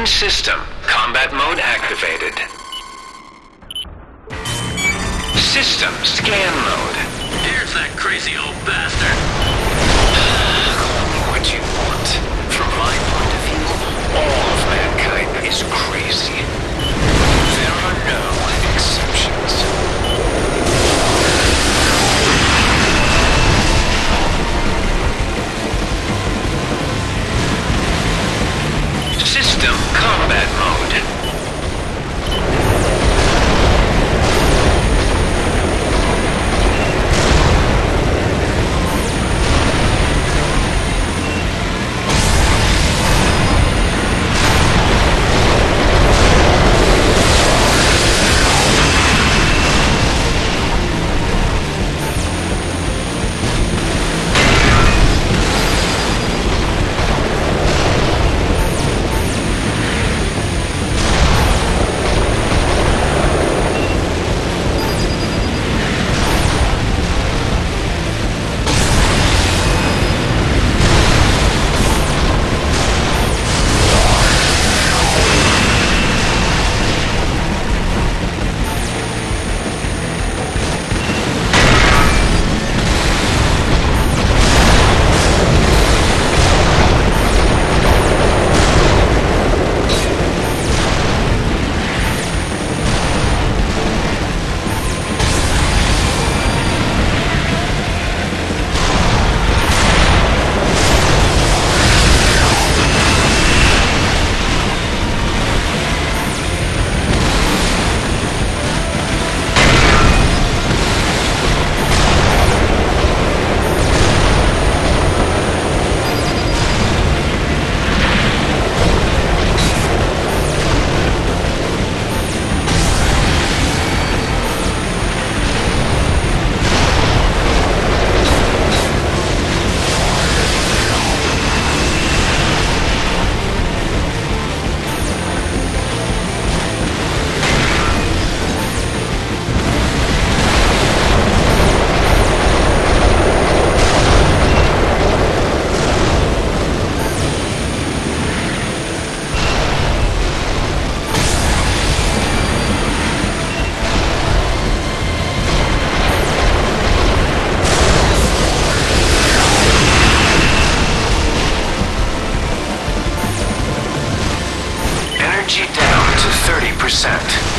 Main system. Combat mode activated. System scan mode. Here's that crazy old bastard. What you System combat mode. Energy down to 30%.